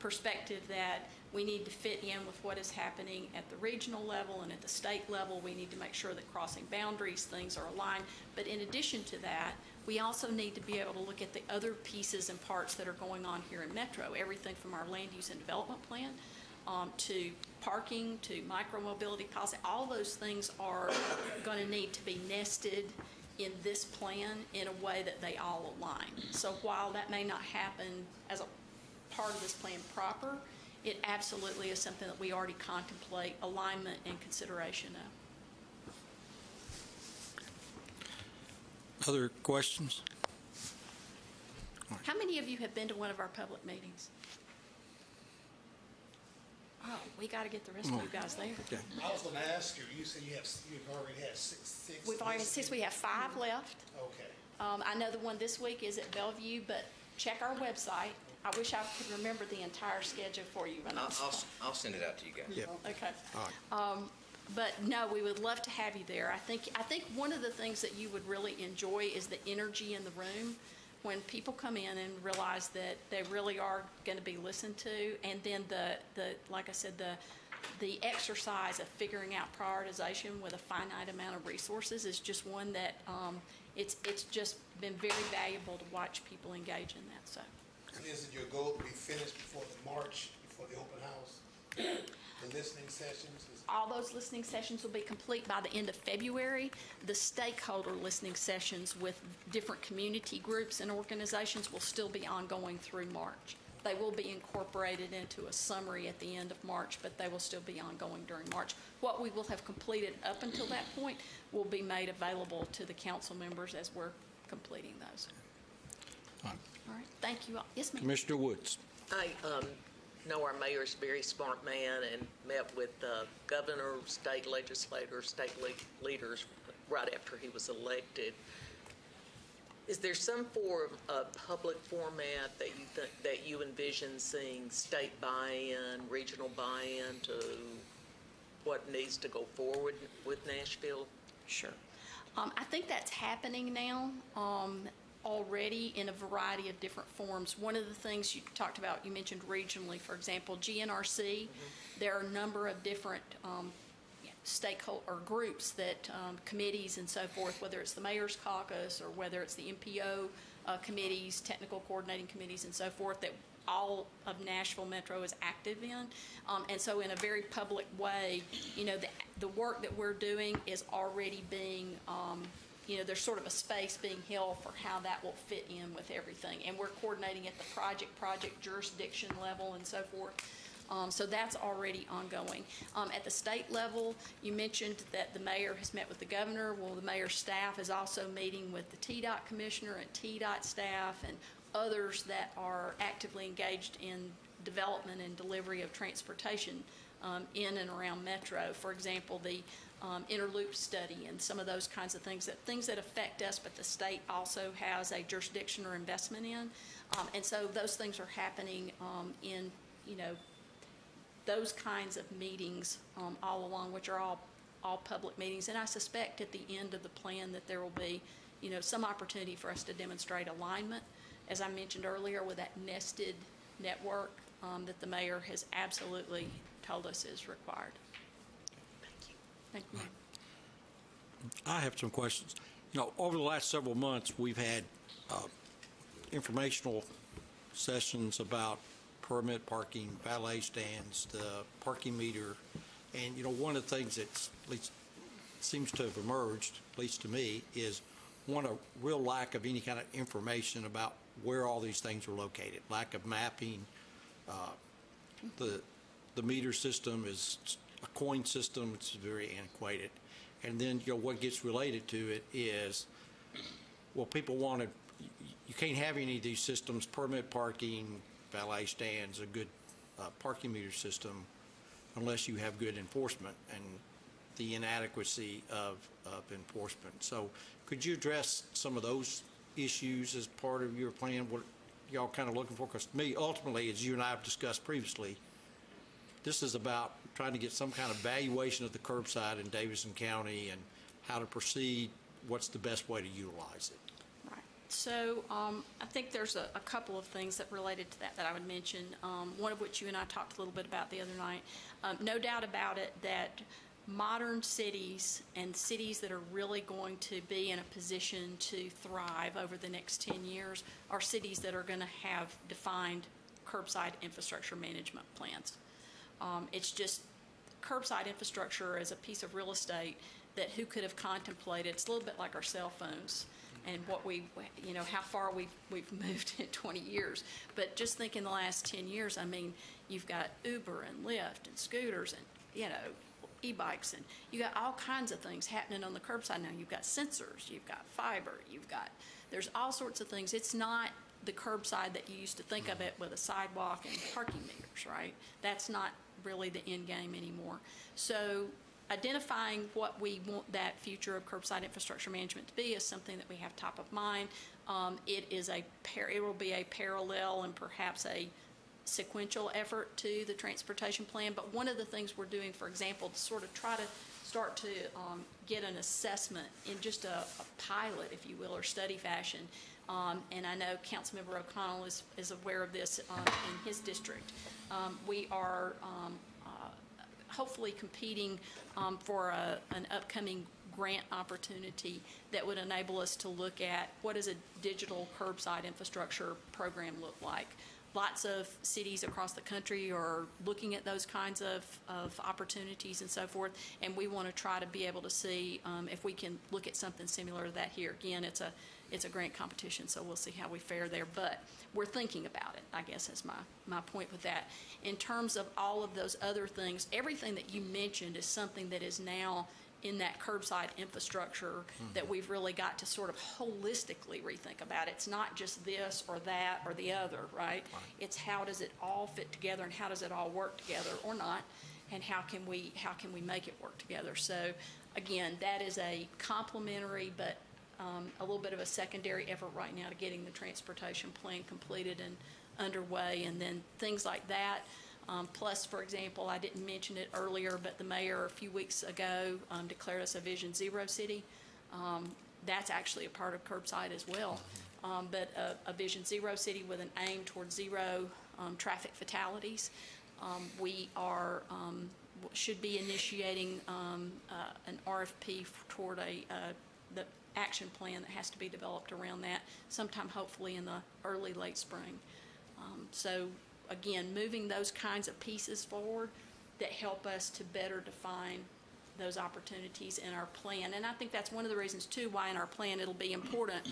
perspective that we need to fit in with what is happening at the regional level and at the state level. We need to make sure that crossing boundaries, things are aligned. But in addition to that, we also need to be able to look at the other pieces and parts that are going on here in Metro, everything from our land use and development plan um, to parking, to micromobility policy. All those things are going to need to be nested in this plan in a way that they all align. So while that may not happen as a part of this plan proper, it absolutely is something that we already contemplate alignment and consideration of. Other questions? How many of you have been to one of our public meetings? Oh, we got to get the rest of you guys there. Okay. I was gonna ask you, you said you have, you've already had six, six. We've already, since we have five left, Okay. Um, I know the one this week is at Bellevue, but check our website. I wish I could remember the entire schedule for you. but I'll, I'm- I'll, I'll send it out to you guys. Yeah. Okay. All Um, but no, we would love to have you there. I think, I think one of the things that you would really enjoy is the energy in the room when people come in and realize that they really are going to be listened to. And then the, the, like I said, the, the exercise of figuring out prioritization with a finite amount of resources is just one that, um, it's, it's just been very valuable to watch people engage in that, so. And is it your goal to be finished before the March, before the open house? The listening sessions? Is- All those listening sessions will be complete by the end of February. The stakeholder listening sessions with different community groups and organizations will still be ongoing through March. They will be incorporated into a summary at the end of March, but they will still be ongoing during March. What we will have completed up until that point will be made available to the council members as we're completing those. right. All right, thank you. all. Yes, ma'am. Commissioner Woods. I um, know our mayor's a very smart man and met with governor, state legislators, state le- leaders right after he was elected. Is there some form of public format that you think, that you envision seeing state buy-in, regional buy-in to what needs to go forward with Nashville? Sure. Um, I think that's happening now, um, already in a variety of different forms. One of the things you talked about, you mentioned regionally, for example, GNRC, there are a number of different, um, stakeholder, or groups that, um, committees and so forth, whether it's the mayor's caucus or whether it's the MPO, uh, committees, technical coordinating committees and so forth, that all of Nashville Metro is active in. Um, and so in a very public way, you know, the, the work that we're doing is already being, um, you know, there's sort of a space being held for how that will fit in with everything. And we're coordinating at the project, project jurisdiction level and so forth. Um, so that's already ongoing. Um, at the state level, you mentioned that the mayor has met with the governor. Well, the mayor's staff is also meeting with the TDOT commissioner and TDOT staff and others that are actively engaged in development and delivery of transportation um, in and around Metro. For example, the um, interloop study and some of those kinds of things, that things that affect us, but the state also has a jurisdiction or investment in. Um, and so those things are happening um, in, you know, those kinds of meetings um, all along, which are all, all public meetings. And I suspect at the end of the plan that there will be, you know, some opportunity for us to demonstrate alignment, as I mentioned earlier, with that nested network um, that the mayor has absolutely told us is required. I have some questions. You know, over the last several months, we've had uh, informational sessions about permit parking, valet stands, the parking meter, and, you know, one of the things that seems to have emerged, at least to me, is one, a real lack of any kind of information about where all these things are located, lack of mapping. Uh, The, the meter system is a coin system, it's very antiquated. And then, you know, what gets related to it is, well, people want to, you can't have any of these systems, permit parking, valet stands, a good uh, parking meter system, unless you have good enforcement and the inadequacy of, of enforcement. So could you address some of those issues as part of your plan, what y'all kind of looking for? Because me, ultimately, as you and I have discussed previously, this is about trying to get some kind of valuation of the curbside in Davidson County and how to proceed, what's the best way to utilize it. So um, I think there's a, a couple of things that related to that that I would mention, um, one of which you and I talked a little bit about the other night. Um, no doubt about it that modern cities and cities that are really going to be in a position to thrive over the next 10 years are cities that are going to have defined curbside infrastructure management plans. Um, It's just curbside infrastructure as a piece of real estate that who could have contemplated, it's a little bit like our cell phones and what we, you know, how far we've, we've moved in 20 years. But just think in the last 10 years, I mean, you've got Uber and Lyft and scooters and, you know, e-bikes and you got all kinds of things happening on the curbside now. You've got sensors, you've got fiber, you've got, there's all sorts of things. It's not the curbside that you used to think of it with a sidewalk and parking meters, right? That's not really the end game anymore. So identifying what we want that future of curbside infrastructure management to be is something that we have top of mind. Um, it is a it will be a parallel and perhaps a sequential effort to the transportation plan. But one of the things we're doing, for example, to sort of try to start to um, get an assessment in just a, a pilot, if you will, or study fashion. Um, and I know Councilmember O'Connell is, is aware of this um, in his district. Um, we are um, uh, hopefully competing um, for a, an upcoming grant opportunity that would enable us to look at what does a digital curbside infrastructure program look like. Lots of cities across the country are looking at those kinds of, of opportunities and so forth, and we want to try to be able to see um, if we can look at something similar to that here. Again, it's a it's a grant competition, so we'll see how we fare there. But we're thinking about it, I guess is my, my point with that. In terms of all of those other things, everything that you mentioned is something that is now in that curbside infrastructure hmm. that we've really got to sort of holistically rethink about. It's not just this or that or the other, right? It's how does it all fit together and how does it all work together or not? And how can we, how can we make it work together? So again, that is a complementary but um, a little bit of a secondary effort right now to getting the transportation plan completed and underway. And then things like that Um, Plus, for example, I didn't mention it earlier, but the mayor a few weeks ago um, declared us a Vision Zero city. Um, That's actually a part of curbside as well. Um, But a- a Vision Zero city with an aim towards zero um, traffic fatalities. We are, should be initiating uh, an RFP toward a, uh, the action plan that has to be developed around that sometime hopefully in the early, late spring. Um, So again, moving those kinds of pieces forward that help us to better define those opportunities in our plan. And I think that's one of the reasons too why in our plan it'll be important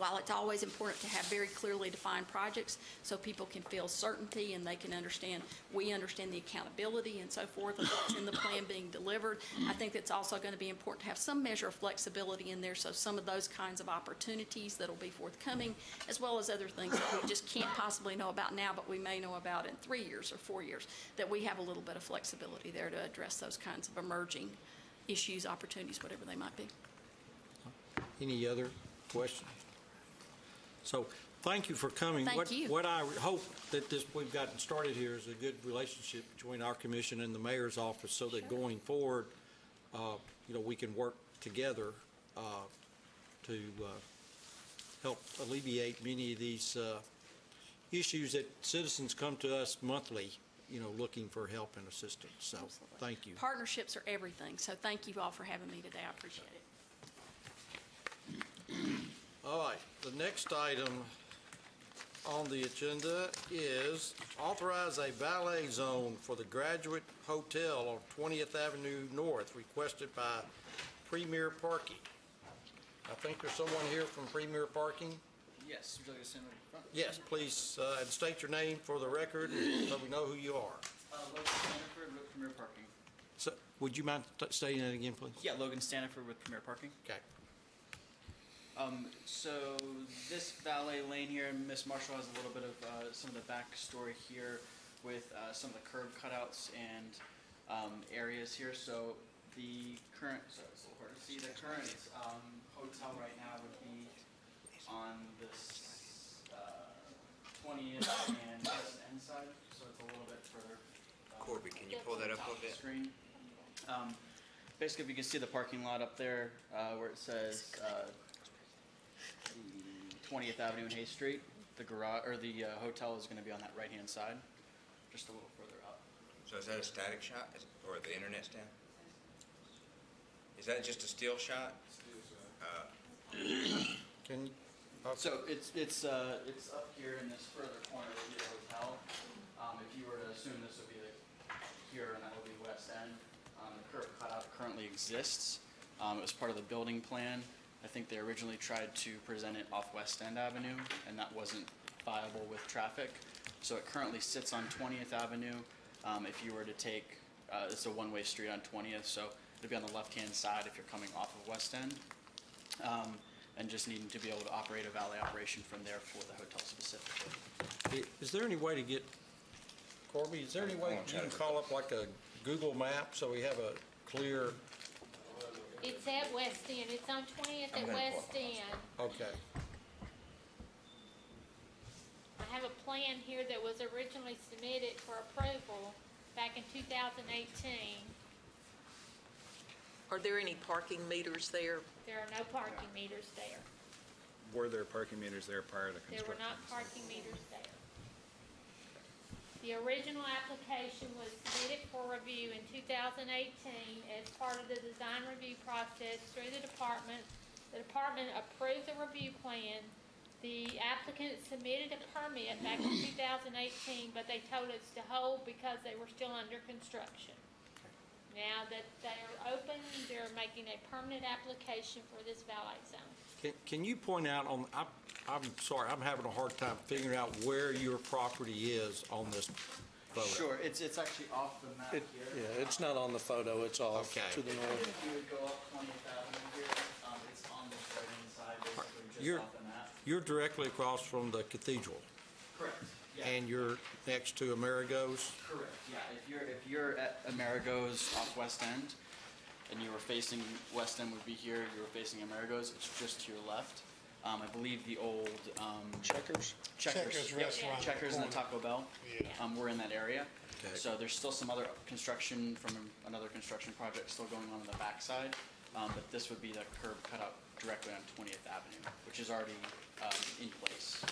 while it's always important to have very clearly defined projects so people can feel certainty and they can understand, we understand the accountability and so forth of what's in the plan being delivered, I think it's also going to be important to have some measure of flexibility in there so some of those kinds of opportunities that'll be forthcoming, as well as other things that we just can't possibly know about now, but we may know about in three years or four years, that we have a little bit of flexibility there to address those kinds of emerging issues, opportunities, whatever they might be. Any other questions? So, thank you for coming. Thank What- you. What I hope that this, we've gotten started here is a good relationship between our commission and the mayor's office, so that going forward, uh, you know, we can work together uh, to uh, help alleviate many of these uh, issues that citizens come to us monthly, you know, looking for help and assistance. So, Absolutely. thank you. Partnerships are everything, so thank you all for having me today. I appreciate it. All right, the next item on the agenda is authorize a valet zone for the Graduate Hotel on 20th Avenue North, requested by Premier Parking. I think there's someone here from Premier Parking. Yes, would you like to stand up front? Yes, please, uh, and state your name for the record, so we know who you are. Uh, Logan Staniford with Premier Parking. So, would you mind stating that again, please? Yeah, Logan Staniford with Premier Parking. Okay. Um, so this valet lane here, Miss Marshall has a little bit of uh, some of the backstory here with uh, some of the curb cutouts and um, areas here. So the current, sorry, it's a little hard to see. The current um, hotel right now would be on this uh, 20th and West End side, so it's a little bit further. uh, Corby, can you pull that up a little the bit? Screen. Um, basically, if you can see the parking lot up there uh, where it says uh, 20th Avenue and Hayes Street, the garage or the uh, hotel is going to be on that right-hand side, just a little further up. So is that a static shot Is- or the internet stand? Is that just a still shot? Uh, Can, you- okay. So it's it's uh, it's up here in this further corner would be the hotel. Um, if you were to assume this would be the, here and that would be West End, um, the curb cutout currently exists. Um, it was part of the building plan. I think they originally tried to present it off West End Avenue, and that wasn't viable with traffic. So it currently sits on 20th Avenue. Um, if you were to take, uh, it's a one-way street on 20th, so it'd be on the left-hand side if you're coming off of West End um, and just needing to be able to operate a valet operation from there for the hotel specifically. Is there any way to get, Corby, is there any way you can call up like a Google map so we have a clear, It's at West End, it's on Twentieth I'm at gonna West pull End. okay. I have a plan here that was originally submitted for approval back in two thousand eighteen. Are there any parking meters there? There are no parking meters there. Were there parking meters there prior to There construction? There were not parking meters there. The original application was submitted for review in two thousand eighteen as part of the design review process through the department. The department approved the review plan. The applicant submitted a permit back in two thousand eighteen, but they told us to hold because they were still under construction. Now that they are open, they're making a permanent application for this valet zone. Can, can you point out on, I'm, I'm sorry, I'm having a hard time figuring out where your property is on this photo. Sure, it's, it's actually off the map It, here. yeah, it's not on the photo, it's off Okay. to the north. If you would go up 20th Avenue here, um, it's on the right-hand side, basically just You're- off the map. You're directly across from the cathedral, Correct, yeah. and you're next to Amerigo's? Correct, yeah, if you're, if you're at Amerigo's off West End, and you were facing, West End would be here, you were facing Amerigo's, it's just to your left. Um, I believe the old, um. Checkers? Checkers. Checkers yep, restaurant on the Checkers and the. Taco Bell. Yeah. Um, we're in that area. Okay. So there's still some other construction from another construction project still going on in the backside, um, but this would be the curb cut out directly on 20th Avenue, which is already um, in place.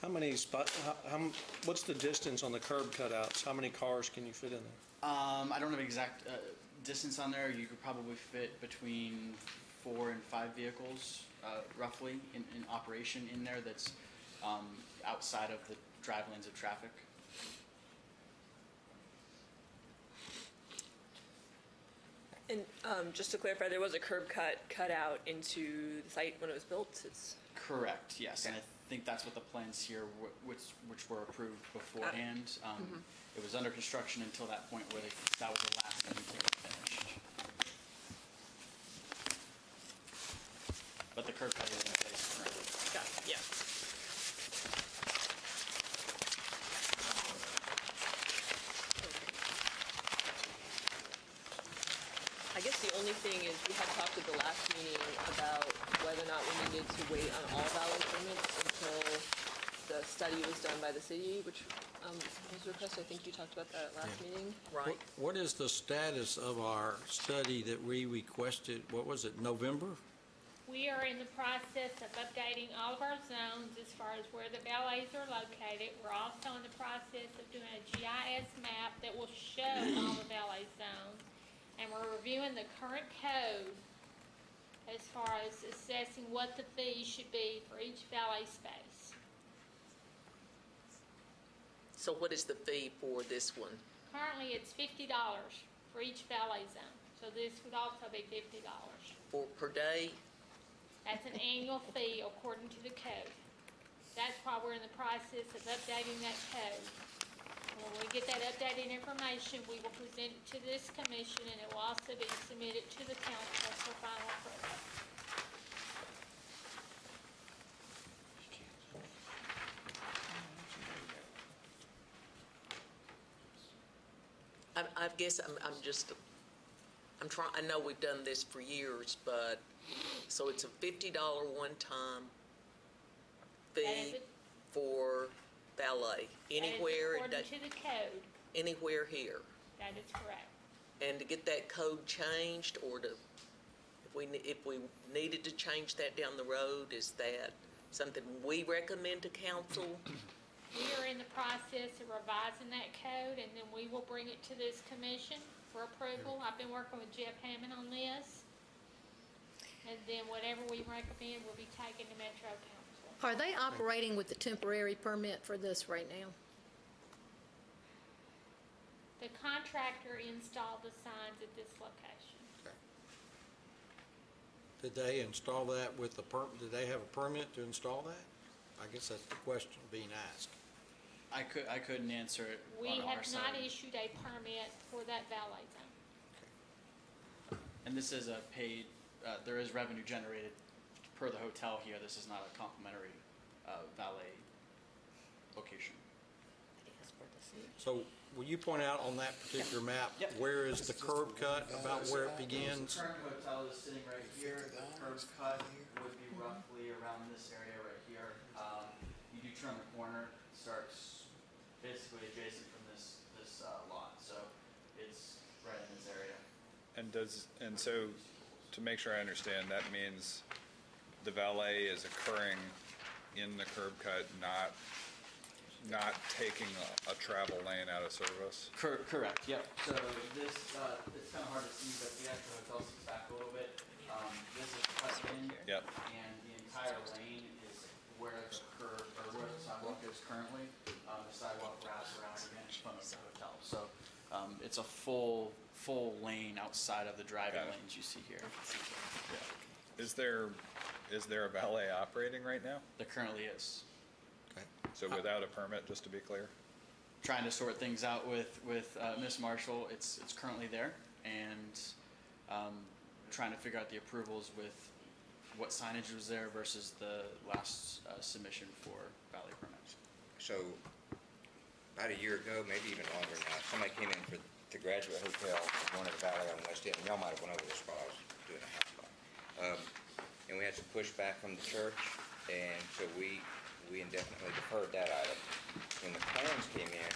How many spot, how, how what's the distance on the curb cutouts? How many cars can you fit in there? Um, I don't have exact uh, distance on there. You could probably fit between four and five vehicles, uh, roughly, in, in operation in there that's um, outside of the drive lanes of traffic. And um, just to clarify, there was a curb cut cut out into the site when it was built. It's Correct, yes, and I think that's what the plans here, wh- which, which were approved beforehand. Um, It was under construction until that point where they, that was the last thing to get finished. But the curb cut is in place currently. got it, yeah. I guess the only thing is, we had talked at the last meeting about whether or not we needed to wait on all valet permits until the study was done by the city, which um, was requested. I think you talked about that at last Yeah. meeting. Right. What- What is the status of our study that we requested, what was it, November? We are in the process of updating all of our zones as far as where the valets are located. We're also in the process of doing a GIS map that will show all the valet zones. And we're reviewing the current code as far as assessing what the fees should be for each valet space. So what is the fee for this one? Currently, it's fifty dollars for each valet zone, so this would also be fifty dollars. For, per day? That's an annual fee according to the code. That's why we're in the process of updating that code. When we get that updated information, we will present it to this commission, and it will also be submitted to the council for final approval. I, guess I'm, I'm just, I'm trying, I know we've done this for years, but, so it's a fifty dollar one-time That is fee it. for valet, anywhere, That in is according to the code. anywhere here? That is correct. And to get that code changed, or to, if we, ne- if we needed to change that down the road, is that something we recommend to council? We are in the process of revising that code, and then we will bring it to this commission for approval. I've been working with Jeff Hammond on this. And then whatever we recommend will be taken to Metro Council. Are they operating with the temporary permit for this right now? The contractor installed the signs at this location. Did they install that with the per, did they have a permit to install that? I guess that's the question being asked. I could, I couldn't answer it We on our have side. not issued a permit for that valet zone. And this is a paid, uh, there is revenue generated per the hotel here. This is not a complimentary, uh, valet location. So will you point out on that particular map, Yep. where is the curb cut, about where it begins? The current hotel is sitting right here. The curb cut would be roughly around this area right here. Um, you do turn the corner, it starts basically adjacent from this, this, uh, lot, so it's right in this area. And does, and so, to make sure I understand, that means the valet is occurring in the curb cut, not, not taking a, a travel lane out of service? Cor- correct, yep. So this, uh, it's kind of hard to see, but the actual hotel sits back a little bit. Um, this is cut in. Yep. And the entire lane where the curb, or where the sidewalk is currently. Um, the sidewalk wraps around again in front of the hotel. So, um, it's a full, full lane outside of the driving Got it. lanes you see here. Is there, is there a valet operating right now? There currently is. Okay. So without a permit, just to be clear? trying to sort things out with with uh, Miss Marshall. It's it's currently there, and um, trying to figure out the approvals with what signage was there versus the last uh, submission for valet permits. So, about a year ago, maybe even longer now, somebody came in for the Graduate Hotel, one wanted a valet on West End, and y'all might have went over this while I was doing a house spot. Um, and we had some pushback from the church, and so we, we indefinitely deferred that item. When the plans came in,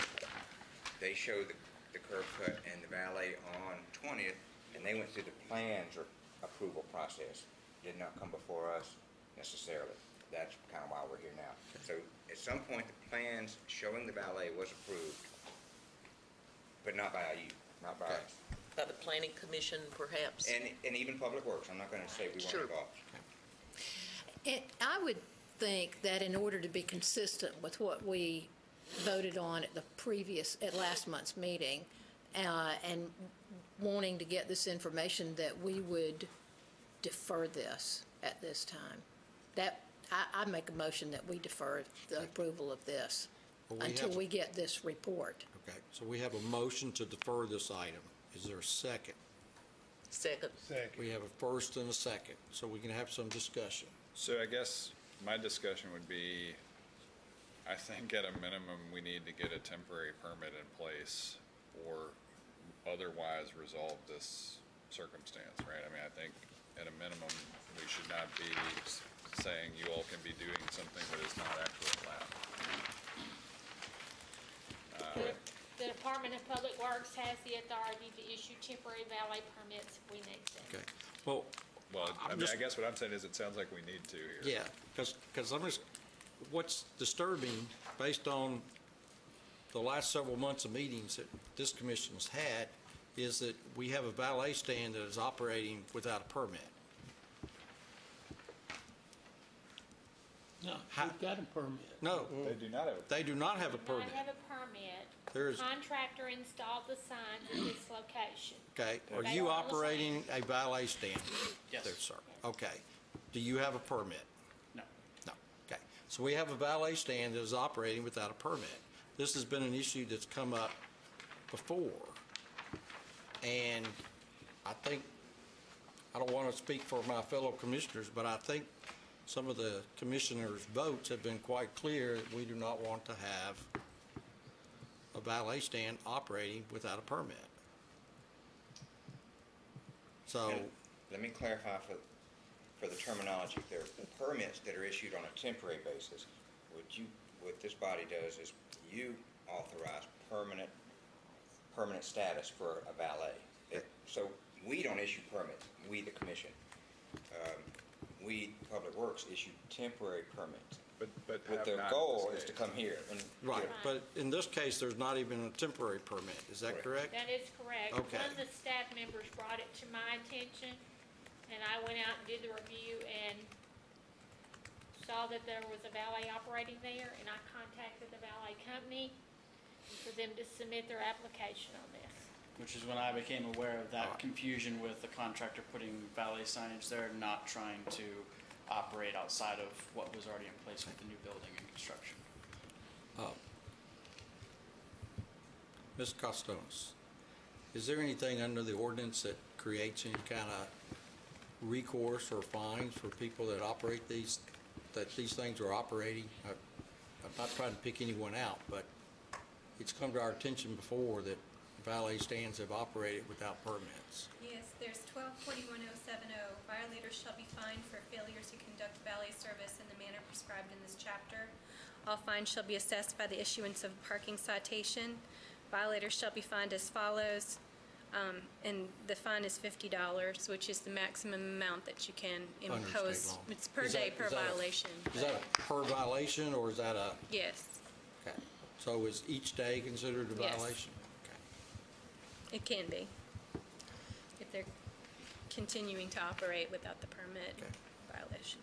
they showed the, the curb cut and the valet on Twentieth, and they went through the plans or approval process. Did not come before us necessarily. That's kind of why we're here now. So at some point, the plans showing the valet was approved, but not by you, not by us. By the planning commission, perhaps? And, and even Public Works, I'm not gonna say we Sure. weren't involved. And I would think that in order to be consistent with what we voted on at the previous, at last month's meeting, uh, and wanting to get this information, that we would defer this at this time. That, I, I make a motion that we defer the approval of this Well, we until have- we get this report. Okay, so we have a motion to defer this item. Is there a second? Second. We have a first and a second, so we can have some discussion. So I guess my discussion would be, I think at a minimum, we need to get a temporary permit in place or otherwise resolve this circumstance, right? I mean, I think at a minimum, we should not be saying you all can be doing something that is not actually allowed. The uh, the Department of Public Works has the authority to issue temporary valet permits if we need to. Okay, well, Well, I I'm mean, I just- guess what I'm saying is it sounds like we need to here. yeah, because, I'm just, what's disturbing, based on the last several months of meetings that this commission has had, is that we have a valet stand that is operating without a permit. No, How- we've got a permit. No, They do not have a they do not have a permit. Not have a permit. There is- Contractor installed the signs at this location. Okay, are They you are on the operating a valet stand? Yes. There, sir. Okay. Do you have a permit? No. No. Okay. So we have a valet stand that is operating without a permit. This has been an issue that's come up before. And I think, I don't want to speak for my fellow commissioners, but I think some of the commissioners' votes have been quite clear that we do not want to have a valet stand operating without a permit. So, Let me clarify for, for the terminology. There are permits that are issued on a temporary basis. What you, what this body does is you authorize permanent, permanent status for a valet. It- So we don't issue permits, we, the commission. Um, We, Public Works, issue temporary permits. But, but With have their not goal is to come here and. right, get- but in this case, there's not even a temporary permit. Is that correct? That is correct. Okay. One of the staff members brought it to my attention, and I went out and did the review and saw that there was a valet operating there, and I contacted the valet company for them to submit their application on this. Which is when I became aware of that confusion with the contractor putting valet signage there, not trying to operate outside of what was already in place with the new building and construction. Uh, Ms. Costones, is there anything under the ordinance that creates any kind of recourse or fines for people that operate these, that these things are operating? I- I'm not trying to pick anyone out, but it's come to our attention before that valet stands have operated without permits. Yes, there's twelve forty-one oh seven oh. Violators shall be fined for failures to conduct valet service in the manner prescribed in this chapter. All fines shall be assessed by the issuance of a parking citation. Violators shall be fined as follows, um, and the fine is fifty dollars, which is the maximum amount that you can under state impose. law. It's per Is that- day per is that a- violation. Is that a per violation or is that a, Yes. So is each day considered a Yes. violation? Okay. it can be. If they're continuing to operate without the permit Okay. violation.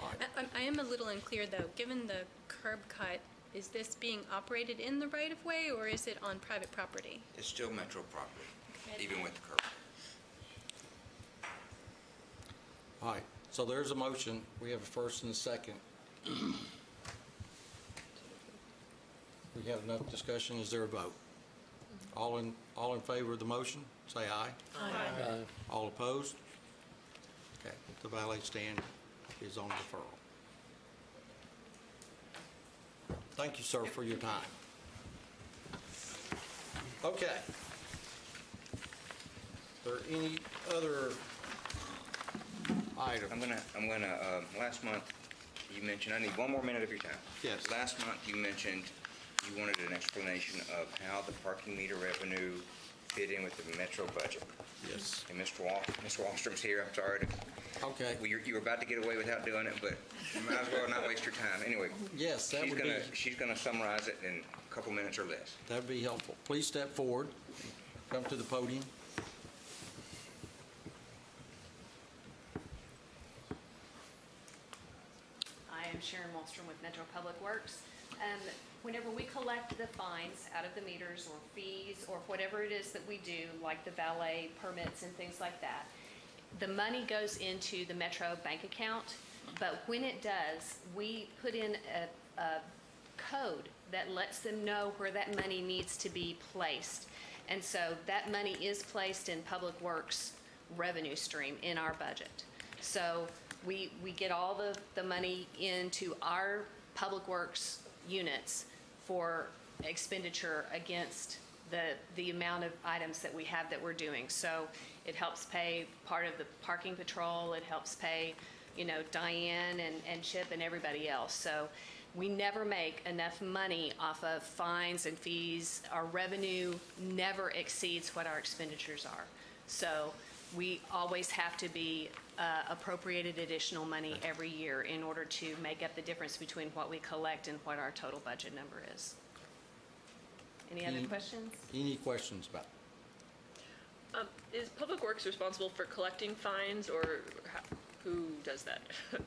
All right. I- I'm- I am a little unclear, though. Given the curb cut, is this being operated in the right-of-way, or is it on private property? It's still metro property, even with the curb. All right, so there's a motion. We have a first and a second. We have enough discussion. Is there a vote? All in, all in favor of the motion, say aye. Aye. All opposed? Okay, the valet stand is on deferral. Thank you, sir, for your time. Okay. Are there any other items? I'm gonna, I'm gonna, um, last month, you mentioned, I need one more minute of your time. Yes. Last month, you mentioned you wanted an explanation of how the parking meter revenue fit in with the metro budget. Yes. And Mr. Wal, Mr. Wallstrom's here, I'm sorry to Okay. Well, you're, you were about to get away without doing it, but you might as well not waste your time. Anyway. Yes, that she's would be- gonna- She's gonna summarize it in a couple minutes or less. That'd be helpful. Please step forward, come to the podium. I am Sharon Wallstrom with Metro Public Works. Um, Whenever we collect the fines out of the meters or fees or whatever it is that we do, like the valet permits and things like that, the money goes into the Metro bank account, but when it does, we put in a, a code that lets them know where that money needs to be placed. And so that money is placed in Public Works revenue stream in our budget. So we, we get all the, the money into our Public Works units for expenditure against the, the amount of items that we have that we're doing. So it helps pay part of the parking patrol, it helps pay, you know, Diane and, and Chip and everybody else. So we never make enough money off of fines and fees. Our revenue never exceeds what our expenditures are. So we always have to be uh, appropriated additional money every year in order to make up the difference between what we collect and what our total budget number is. Any other Any- questions? Any questions about? Um, is Public Works responsible for collecting fines, or how, who does that?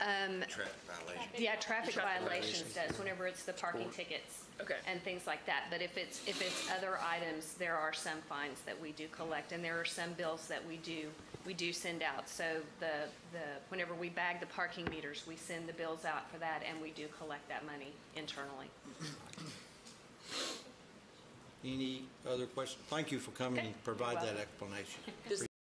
Um, Traffic violation. Yeah, traffic Traffic violations does, whenever it's the parking tickets. Okay. And things like that. But if it's, if it's other items, there are some fines that we do collect, and there are some bills that we do, we do send out. So the, the, whenever we bag the parking meters, we send the bills out for that, and we do collect that money internally. Any other questions? Thank you for coming Okay, and you're provide that welcome. explanation. Does